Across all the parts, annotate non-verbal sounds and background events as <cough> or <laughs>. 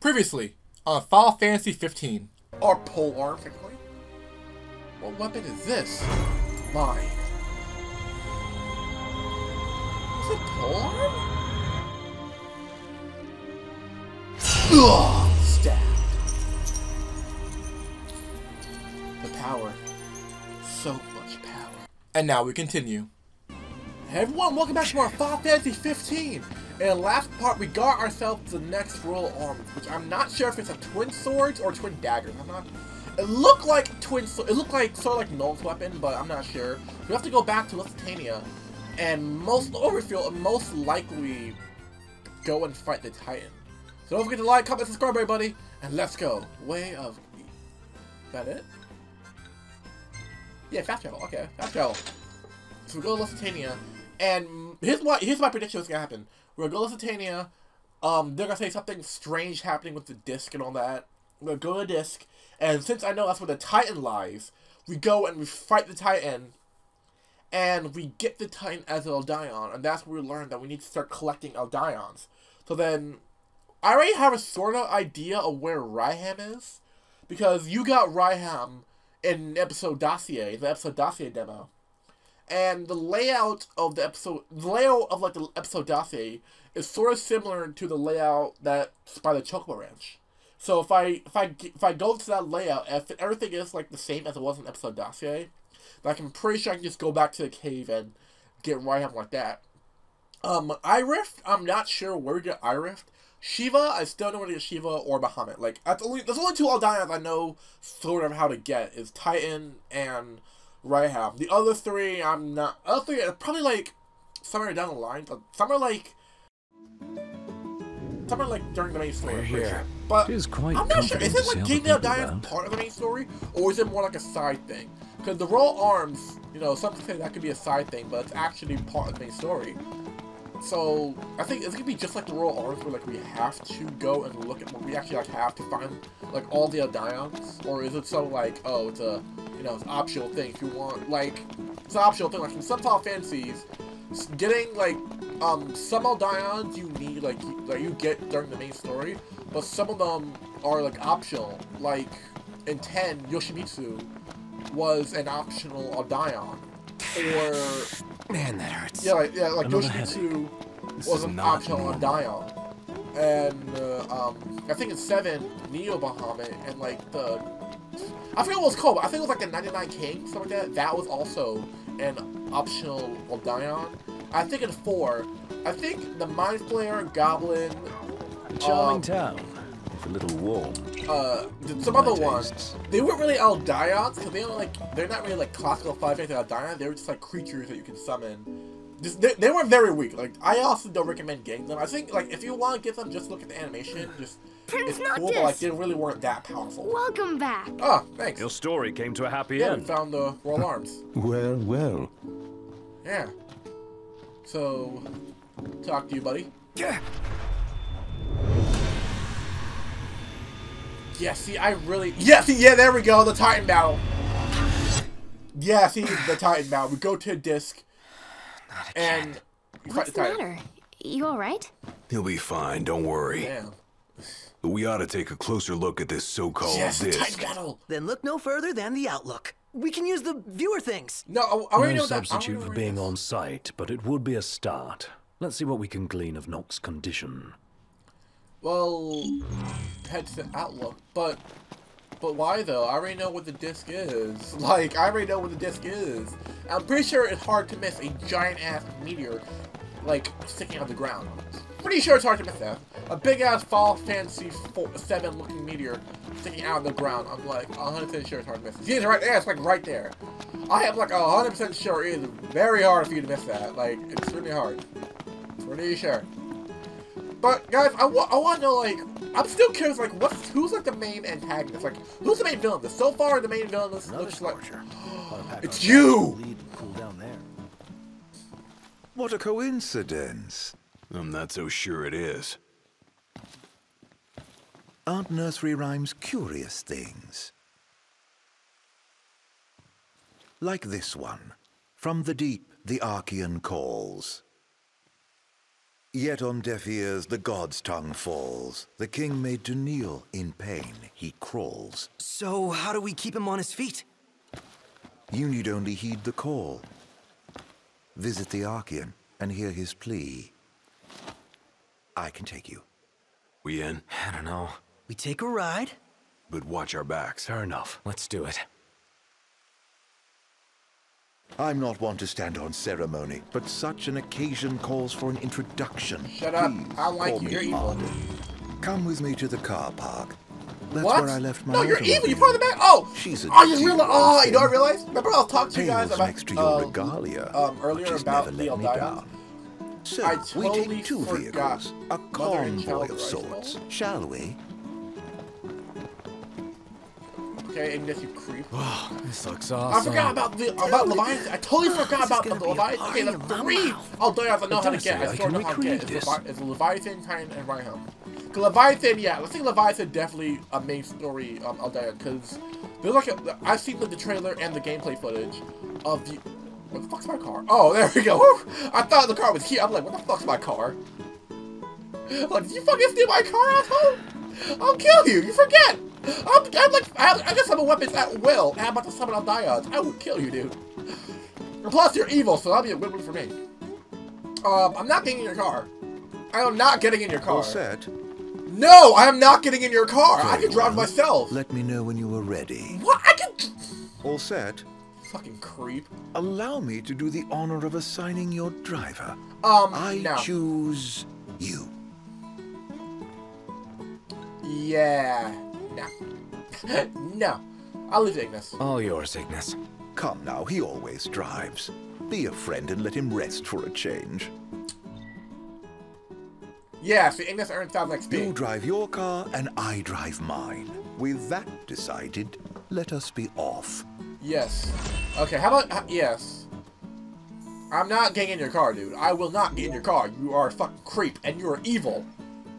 Previously, on Final Fantasy 15. Or pole arm, technically. What weapon is this? Mine. Is it pole arm? Ugh! Stabbed. The power. So much power. And now we continue. Hey everyone, welcome back to our Final Fantasy 15! The last part, we got ourselves the next royal arms, which I'm not sure if it's a twin swords or twin daggers. I'm not. It looked like twin. It looked like sort of like Null's weapon, but I'm not sure. We have to go back to Lusitania, and most overfeel most likely go and fight the Titan. So don't forget to like, comment, subscribe, everybody, and let's go. Way of. Is that it? Yeah, fast travel. Okay, fast travel. So we go to Lusitania, and here's what here's my prediction what's gonna happen. We're gonna go to Lusitania. Um, they're gonna say something strange happening with the disc and all that. We're gonna go to the disc, and since I know that's where the Titan lies, we go and we fight the Titan, and we get the Titan as an Eldion, and that's where we learn that we need to start collecting Eldions. So then, I already have a sort of idea of where Raiham is, because you got Raiham in episode Duscae, the episode Duscae demo and the layout of the episode, the layout of like the episode Duscae is sort of similar to the layout that's by the Chocobo Ranch. So if I if I if I go to that layout, if everything is like the same as it was in episode Duscae, then I can pretty sure I can just go back to the cave and get right up like that. Um, Irift, I'm not sure where to get Irift. Shiva, I still don't know where to get Shiva or Bahamut. Like, that's only, there's only two Eldions I know sort of how to get, is Titan and Raiham. The other three, I'm not. Other three probably like somewhere down the line. But somewhere like somewhere like during the main story. We're here. Sure. But It is quite I'm not sure. Is it like see getting other the people part of the main story, or is it more like a side thing? Because the Royal Arms, you know, some say that could be a side thing, but it's actually part of the main story. So I think it's gonna be just like the Royal Arms, where like we have to go and look at what we actually like have to find like all the Eldions, or is it so like oh it's a you know it's an optional thing if you want like it's an optional thing. Like in some Final Fantasies, getting like um some Eldions you need like you, like you get during the main story, but some of them are like optional. Like in ten, Yoshimitsu was an optional Eldion, or Man, that hurts. yeah, like, yeah, like Another Yoshimitsu was an not optional on normal. Dion. And uh, um, I think in seven, Neo Bahamut and like the I forget what it was called, but I think it was like the 99 King, something like that. That was also an optional on Dion. I think in four, I think the Mind Flayer, Goblin, A charming um, town, if a little warm. uh, some other ones. They weren't really Eldions because they don't like they're not really like classical five fantasy Eldion. They were just like creatures that you can summon. Just, they, they were very weak. Like I also don't recommend getting them. I think like if you want to get them, just look at the animation. Just Prince it's cool, but like they really weren't that powerful. Welcome back. Oh, thanks. Your story came to a happy Yeah, we end. found the royal arms. <laughs> Well, well. Yeah. So, talk to you, buddy. Yeah, see, I really. Yeah, see, yeah, there we go, the Titan battle. Yeah, see, the Titan battle. We go to a disc, and we What's the the matter? You alright? He'll be fine, don't worry. Damn. But we ought to take a closer look at this so-called Yes, the Titan disc. battle. Then look no further than the Outlook. We can use the viewer things. No, I, I already No know that. I substitute for being this. on site, but it would be a start. Let's see what we can glean of Noct's condition. Well, head to Outlook, but but why though? I already know what the disc is. <laughs> Like I already know what the disc is. I'm pretty sure it's hard to miss a giant ass meteor, like sticking out of the ground. Pretty sure it's hard to miss that. A big ass Fall Fantasy 4, 7 looking meteor sticking out of the ground. I'm like 100% sure it's hard to miss. See, it's right there. It's like right there. I am like 100% sure it is very hard for you to miss that. Like it's really hard. Pretty sure. But guys, I want I want to know like I'm still curious like what's who's like the main antagonist? Like who's the main villain? This so far the main villain looks, Another like scorcher. <gasps> it's you. Lead cool down there. What a coincidence. I'm not so sure it is. Aren't nursery rhymes curious things? Like this one. From the deep, the Archaean calls. Yet on deaf ears the god's tongue falls. The king made to kneel in pain, he crawls. So, how do we keep him on his feet? You need only heed the call. Visit the Archaean and hear his plea. I can take you. We in? I don't know. We take a ride? But watch our backs. Fair enough. Let's do it. I'm not one to stand on ceremony, but such an occasion calls for an introduction. Shut up. Please I like you. You're evil. Come with me to the car park. That's what? where I left my no, you're evil. You're part of the back. Oh, She's a oh, you dirty? Oh, you know what I realized? Remember, I was talking to you guys about next to your uh, regalia. um, earlier about never let me down. So, I we take two vehicles, a convoy of sorts, shall we? Okay, Ignis, you creep. <sighs> This looks I forgot about the about Leviathan. I totally forgot about the gonna be a Leviathan. Okay, the party in my three. Eldians I know how to get. I can know how to get. It's, this. Levi- it's Leviathan, Titan, and. Cause Leviathan, yeah, let's think Leviathan definitely a main story um, Eldian because there's like a, I've seen the, the trailer and the gameplay footage of the. What the fuck's my car? Oh, <laughs> there we go. I thought the car was here. I'm like, what the fuck's my car? <laughs> Like, did you fucking steal my car, asshole? I'll kill you. You forget. I'm, I'm like, I, have, I guess I'm a weapons at will. And I'm about to summon Aldiods. I would kill you, dude. Plus, you're evil, so that'll be a win-win for me. Um, I'm not getting in your car. I am not getting in your car. All set? No, I am not getting in your car. I can drive well. myself. Let me know when you are ready. What? I can. All set? Fucking creep. Allow me to do the honor of assigning your driver. Um, I no. choose you. Yeah. No. <laughs> no. I'll leave Ignis. All yours, Ignis. Come now, he always drives. Be a friend and let him rest for a change. Yeah, see, Ignis earns thousand You drive your car and I drive mine. With that decided, let us be off. Yes. Okay, how about uh, yes? I'm not getting in your car, dude. I will not get in your car. You are a fucking creep, and you are evil.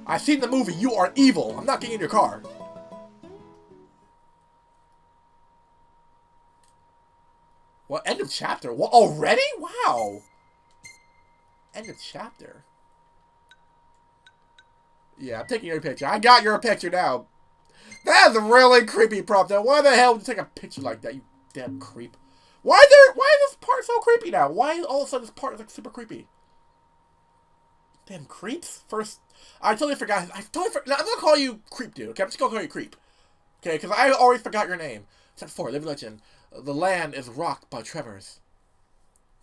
I've seen the movie. You are evil. I'm not getting in your car. What? End of chapter? What? Already? Wow. End of chapter. Yeah, I'm taking your picture. I got your picture now. That's a really creepy, Prompto. Why the hell would you take a picture like that, you damn creep? Why there? Why is this part so creepy now? Why all of a sudden this part is like super creepy? Damn creeps. First, I totally forgot. I totally. For, I'm gonna call you creep, dude. Okay, I'm just gonna call you creep. Okay, because I already forgot your name. Step four, living legend. The land is rocked by tremors.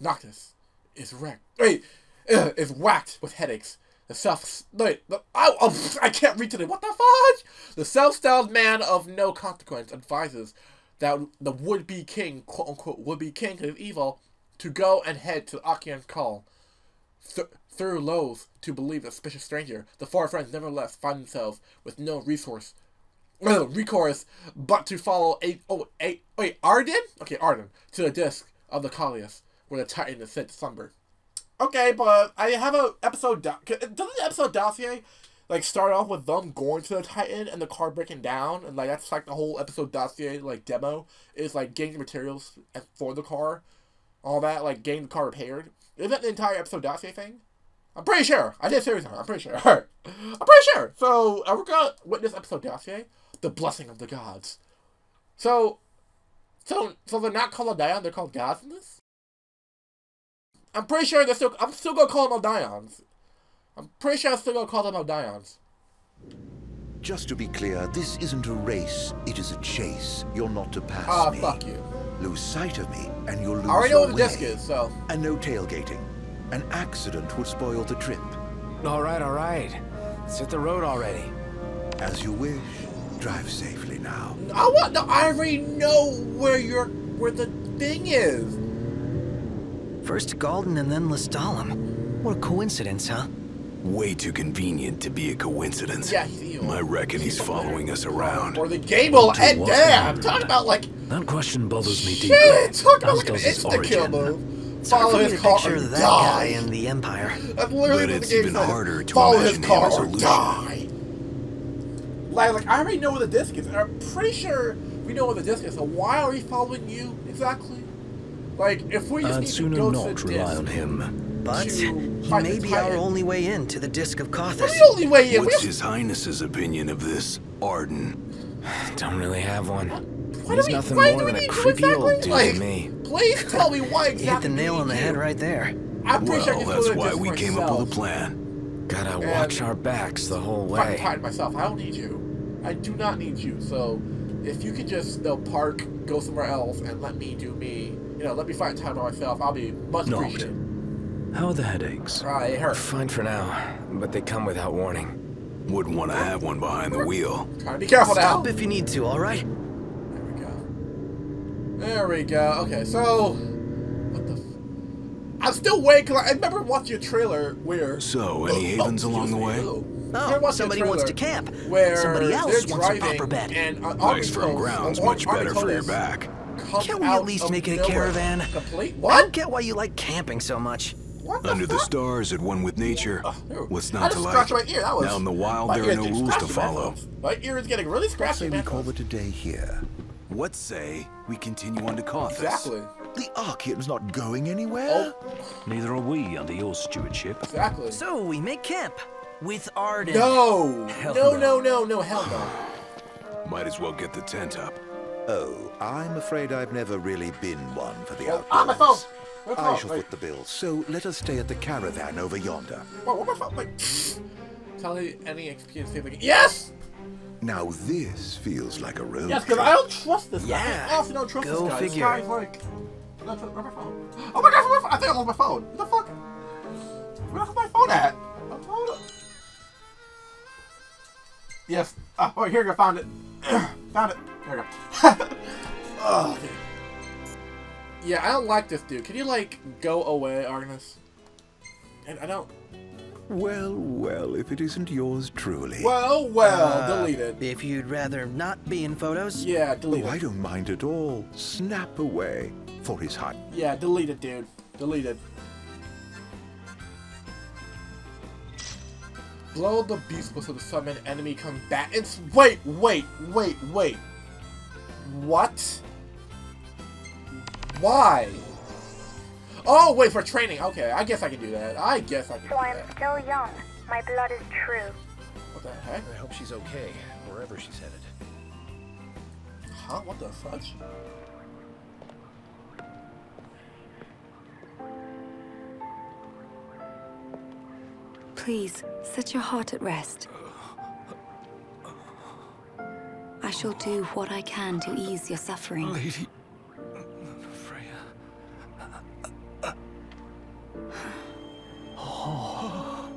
Noctis is wrecked. Wait, uh, is whacked with headaches. The self wait, the, I, oh, <laughs> I can't read today. What the fudge? The self-styled man of no consequence advises that the would-be king, quote unquote, would-be king is evil, to go and head to Archaean's call. Th- through loath to believe the suspicious stranger, the four friends nevertheless find themselves with no resource, recourse, but to follow a oh a wait Ardyn okay Ardyn to the disc of the Callius, where the Titan is said to slumber. Okay, but I have a episode. Do- doesn't the episode Duscae like start off with them going to the Titan and the car breaking down, and like that's like the whole episode Duscae like demo is like getting materials for the car, all that like getting the car repaired. Isn't that the entire episode Duscae thing? I'm pretty sure. I did series. I'm pretty sure. <laughs> I'm pretty sure. So uh, we're gonna witness episode Duscae, the blessing of the gods. So, so so they're not called Eldion, they're called gods in this. I'm pretty sure they're still. I'm still gonna call them Eldions. I'm pretty sure I'm still gonna call them Eldions. Just to be clear, this isn't a race, it is a chase. You're not to pass Ah, me. fuck you. Lose sight of me, and you'll lose I already know your what the disc is, so And no tailgating. An accident would spoil the trip. All right, all right. Let's hit the road already. As you wish. Drive safely now. I want. No, I already know where your where the thing is. First Galdin and then Lestallum. What a coincidence, huh? Way too convenient to be a coincidence. Yeah, he's evil. I reckon he's following us around. Or the game will end. what Damn, talk about like That question bothers me deeply. shit. Talk about like an insta kill move. Follow his car picture and that die. guy in the Empire. That's literally But it's the game even harder to Follow his imagine the car or die. Like, like I already know where the disc is. I'm pretty sure we know where the disc is. So why are we following you exactly? Like, if we just I'd need to sooner go to not the rely disc, on him. But he may be our only way in to the Disc of Cauthess. What's the only way in? What's His Highness's opinion of this, Ardyn? <sighs> Don't really have one. why do He's we- nothing why more do we than a need to creepy old exactly? dude Like, to me. Please tell me why <laughs> You hit the nail on the head right there. I'm pretty sure Well, that's why we came myself. up with a plan. Gotta And- watch our backs the whole Fight way. Titan myself. I don't need you. I do not need you. So if you could just you know, park, go somewhere else, and let me do me, you know, let me fight time by myself, I'll be much Noct. appreciated. How are the headaches? Right, it hurts. Fine for now, but they come without warning. Wouldn't want to have one behind the wheel. Trying to be careful now. Stop if you need to, alright? There we go. There we go. Okay, so what the? F- I'm still waiting because I I remember watching a trailer where. So, oh, any havens oh, along the way? Oh, somebody wants to camp. Where Somebody else they're wants a proper bed. And uh, Nice firm Arctos- ground's or much better for your back. Can't we at least make it a caravan? Complete I don't get why you like camping so much. What the Under the stars, at one with nature. Ew. What's not just to like? my ear. That was, Now in the wild, there are no rules to scratchy, man. follow. My ear is getting really Say scratchy, we man. call it a day here. What say we continue on to Cauthess? Exactly. The Archaean's not going anywhere. Oh, Neither are we under your stewardship. exactly. So we make camp with Ardyn. No. Hell No, no. no, no, no, hell no. Might as well get the tent up. Oh, I'm afraid I've never really been one for the Oh, outdoors. ah, my phone. Where's my I shall Wait. foot the bill, so let us stay at the caravan over yonder. Wait, where's my phone? Wait. Tell me any XP and see if I. Yes! Now this feels like a road Yes, because. I don't trust this guy. Yeah, I honestly don't trust go this guy. figure. This guy's like. Where's my phone? Oh my gosh, where's my phone? I think I lost my phone. What the fuck? Where's my phone at? Yes. Ah, oh, here you go. Found it. <clears throat> found it. There we go. <laughs> oh, okay. Yeah, I don't like this dude. Can you, like, go away, Artemis? And I don't. Well, well, if it isn't yours truly. Well, well, Uh, delete it. If you'd rather not be in photos, Yeah, delete Oh, I don't mind at all. Snap away for his hut. Yeah, delete it, dude. Delete it. Blow the beast whistle to summon enemy combatants. Wait, wait, wait, wait. What? Why? Oh, wait, for training. Okay, I guess I can do that. I guess I can So do I'm that. still young. My blood is true. What the heck? I hope she's okay, wherever she's headed. Huh? What the fudge? Please, set your heart at rest. I shall do what I can to ease your suffering. Lady Freya. Oh.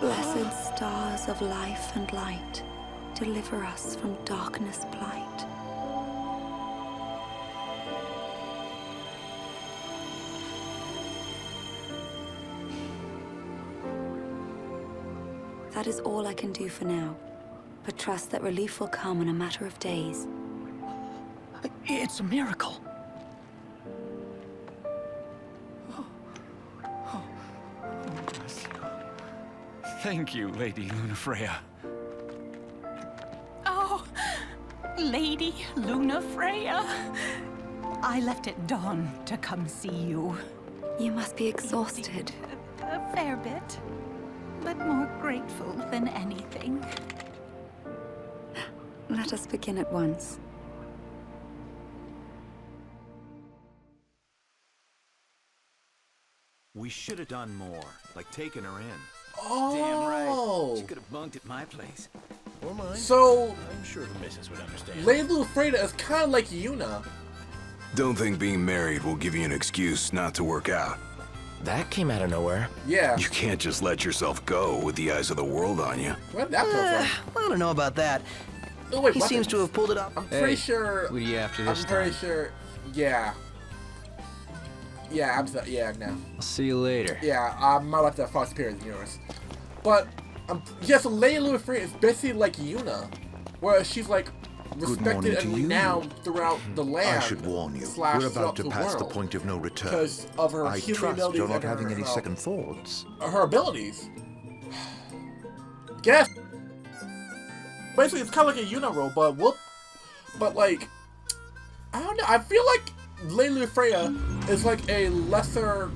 Blessed stars of life and light, deliver us from darkness blight. That is all I can do for now, but trust that relief will come in a matter of days. it's a miracle. Thank you, Lady Lunafreya. Oh, Lady Lunafreya. I left at dawn to come see you. You must be exhausted. A fair bit, but more grateful than anything. Let us begin at once. We should have done more, like taking her in. Oh. Damn right. Oh. She could have bunked at my place. Or mine. So, I'm sure the missus would understand. Lunafreya is kind of like Yuna. Don't think being married will give you an excuse not to work out. That came out of nowhere. Yeah. You can't just let yourself go with the eyes of the world on you. Where'd that come from? I don't know about that. Oh, wait, he what? seems to have pulled it off. I'm pretty sure. What are you after I'm this pretty time? sure. Yeah. Yeah, I'm so, yeah, no. I'll see you later. Yeah, I'm not about that far superior than yours. But, um, yeah, so Lunafreya is basically like Yuna. where she's like Good respected and renowned throughout the land. I should warn you, slash we're about to the pass the point of no return. Because of her I healing trust abilities you're not and her, having any uh, second thoughts. her abilities. <sighs> Guess. basically it's kind of like a Yuna but whoop, but like, I don't know. I feel like Lady Freya is like a lesser,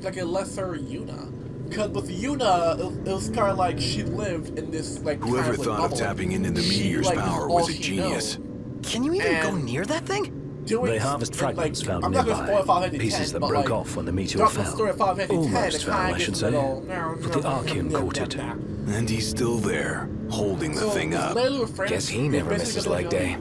like a lesser Yuna. Because with Yuna, it, it was kind of like she lived in this like. Whoever kind of, like, thought of bubble. tapping into the meteor's like, power was a genius. knows. Can you even go near that thing? Doing They harvest and, fragments like, found I'm not gonna spoil nearby, Final Fantasy pieces 10, that broke like, off when the meteor fell. story of Final Fantasy 10, Almost fell, I should say. little- But the Archaean caught it. And he's still there, holding the thing up. Lady Guess he never misses leg day.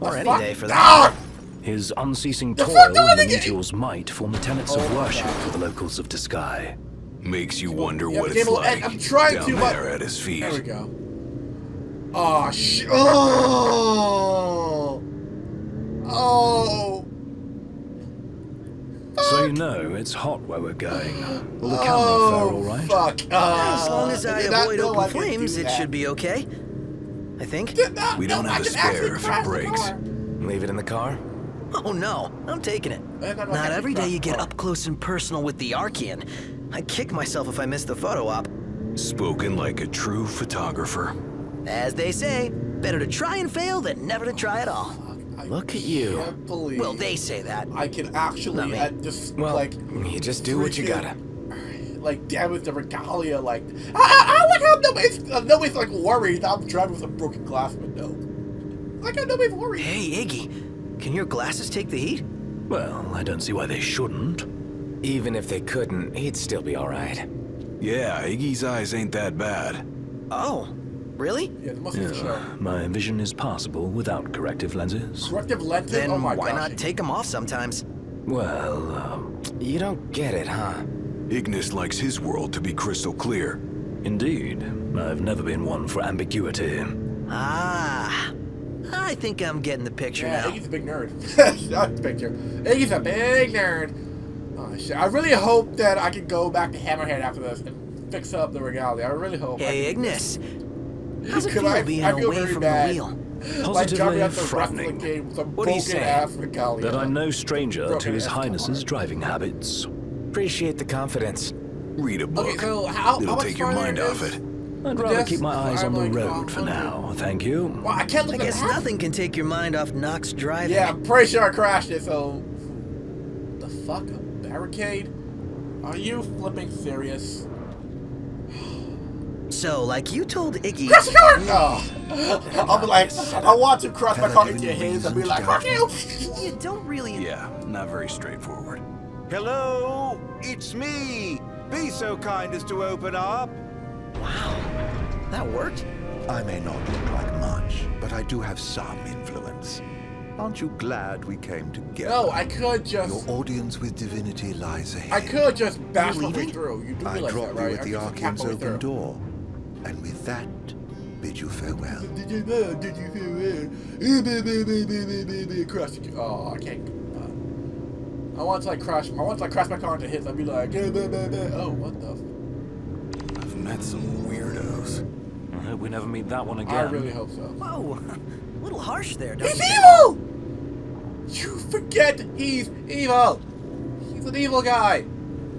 Or any fuck? day for that. Ah! His unceasing The toil fuck do I in the meteor's might form the tenets Oh of worship for the locals of Duscae. Makes you wonder Yeah, what it's game like. I'm trying down to, but- there at his feet. There we go. Oh, sh- Oh! Oh! So you know it's hot where we're going. Will the camera Oh, fare all right? fuck. Uh, as long as I did avoid open I flames, it should be okay. I think. Not We don't I have a spare if it breaks. Leave it in the car? Oh no, I'm taking it. Not every day you get up close and personal with the Archaean. I'd kick myself if I missed the photo op. Spoken like a true photographer. As they say, better to try and fail than never to try at all. I Look at you. can't believe Well, they say that. I can actually Not me. uh, just Well, like you just do what you gotta. like damage the regalia. Like I, I, I like how nobody's uh, nobody's like worried that I'm driving with a broken glass window. Like how nobody's worried. Hey, Iggy, can your glasses take the heat? Well, I don't see why they shouldn't. Even if they couldn't, he'd still be alright. Yeah, Iggy's eyes ain't that bad. Oh, really? Yeah, there must be. Yeah, my vision is possible without corrective lenses. Corrective lenses. Then oh my why gosh. not take them off sometimes? Well, um, You don't get it, huh? Ignis likes his world to be crystal clear. indeed, I've never been one for ambiguity. Ah, I think I'm getting the picture Yeah, now. Iggy's a big nerd. Not the picture. Iggy's a big nerd. Oh shit! I really hope that I can go back to Hammerhead after this and fix up the regalia. I really hope. I Hey, can- Ignis, <laughs> how's it Could feel I- being I feel away very from bad. the wheel? like driving Positively out the frightening. game What are you broken saying? ass regalia. That I'm no stranger to His Highness's car. driving habits. Appreciate the confidence. Read a book. Okay, so how, It'll how take your mind off it. I'd rather that's- keep my eyes on the road for now, thank you. Well, I can't look I at guess the nothing can take your mind off Noct's driving. Yeah, I'm pretty sure I crashed it. So, the fuck a barricade? Are you flipping serious? So, like you told Iggy, Cross the car! Oh. I'll be like, I want to cross my Have car into your you hands and be like, to fuck you! you don't really. Yeah, not very straightforward. Hello, it's me. Be so kind as to open up. Wow, that worked. I may not look like much, but I do have some influence. Aren't you glad we came together? No, I could just. Your audience with divinity lies ahead. I could just bash my way leaving? through. You do I realize drop that, you right? at I the could just hack Archaean's open through. door, and with that, bid you farewell. Did you know? Did you feel Crash Oh, I can't. Uh, I want to like crash. I want to like crash my car into his. I'd be like, "Eh, bah, bah, bah." oh, what the? f- I've met some weirdos. I hope we never meet that one again. I really hope so. Whoa, a <laughs> little harsh there, don't He's you? evil! You forget he's evil. He's an evil guy.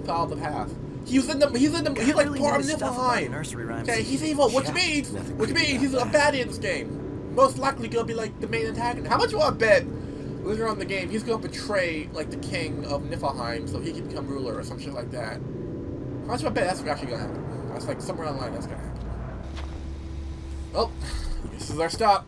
Follow the path. He's in the. He's in the. He's like really part of his stuff Niflheim. nursery rhymes. Okay, he's evil, which Yeah, means, which means he's a bad that. in this game. Most likely gonna be like the main antagonist. How much you want to bet later on in the game he's gonna betray like the king of Niflheim so he can become ruler or some shit like that? How much you want to bet that's actually gonna happen? That's like somewhere online that's gonna happen. Oh, this is our stop.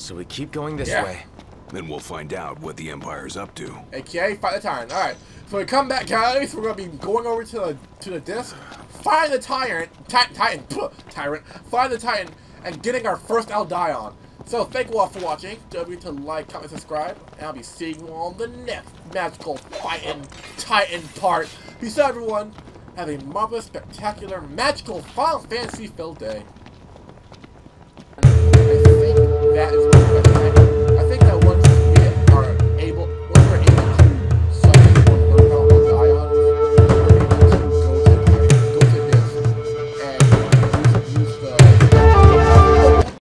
So we keep going this Yeah. way. Then we'll find out what the Empire's up to. Okay, find the tyrant. Alright. So we come back guys, we're gonna be going over to the to the disc, find the tyrant ti- titan tyrant, find the titan, and getting our first Aldion. So thank you all for watching. Don't forget to like, comment, subscribe, and I'll be seeing you on the next magical fighting titan part. Peace out everyone. Have a marvelous, spectacular, magical Final Fantasy filled day. That. is